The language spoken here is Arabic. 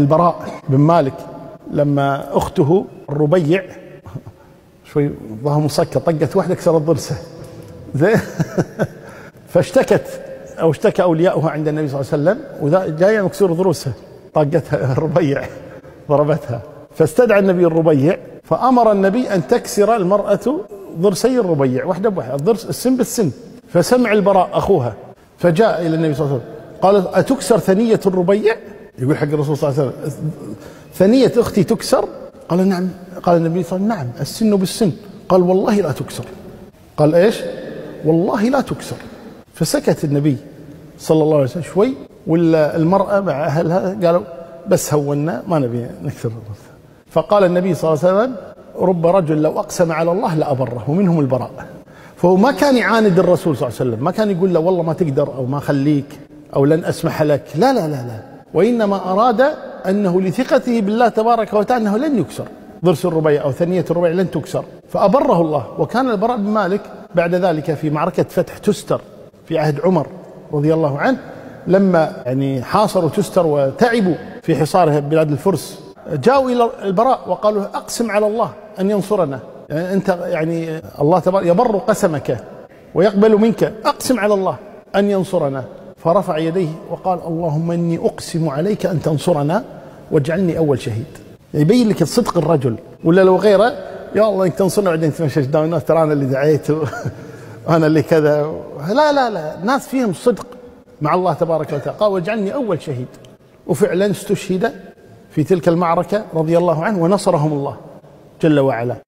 البراء بن مالك لما أخته الربيع شوي ظهر مسكر طقت واحدة كسرت ضرسه زين. فاشتكت أو اشتكى أولياؤها عند النبي صلى الله عليه وسلم وذا جاية مكسور ضروسها طاقتها الربيع ضربتها. فاستدعى النبي الربيع فأمر النبي أن تكسر المرأة ضرسي الربيع واحدة بواحدة الضرس السن بالسن. فسمع البراء أخوها فجاء إلى النبي صلى الله عليه وسلم قال أتكسر ثنية الربيع؟ يقول حق الرسول صلى الله عليه وسلم ثنية أختي تكسر؟ قال نعم. قال النبي صلى الله عليه وسلم نعم. السن بالسن. قال والله لا تكسر. قال إيش؟ والله لا تكسر. فسكت النبي صلى الله عليه وسلم شوي ولا المرأة مع أهلها قالوا بس هونا ما نبي نكثر فقال النبي صلى الله عليه وسلم رب رجل لو أقسم على الله لأبره ومنهم البراء. فهو ما كان يعاند الرسول صلى الله عليه وسلم ما كان يقول له والله ما تقدر أو ما خليك أو لن أسمح لك. لا لا لا لا. وإنما أراد أنه لثقته بالله تبارك وتعالى أنه لن يكسر. ضرس الربيع أو ثنية الربيع لن تكسر. فأبره الله. وكان البراء بن مالك بعد ذلك في معركة فتح تستر في عهد عمر رضي الله عنه لما يعني حاصروا تستر وتعبوا في حصاره بلاد الفرس جاءوا إلى البراء وقالوا أقسم على الله أن ينصرنا. يعني أنت يعني الله تبارك يبر قسمك ويقبل منك. أقسم على الله أن ينصرنا. فرفع يديه وقال اللهم إني أقسم عليك أن تنصرنا واجعلني أول شهيد. يبين لك صدق الرجل. ولا لو غيره؟ يا الله إنك تنصرنا بعدين تمشي الناس ترى أنا اللي دعيت أنا اللي كذا. لا لا لا. ناس فيهم صدق مع الله تبارك وتعالى. قال واجعلني أول شهيد. وفعلا استشهد في تلك المعركة رضي الله عنه ونصرهم الله جل وعلا.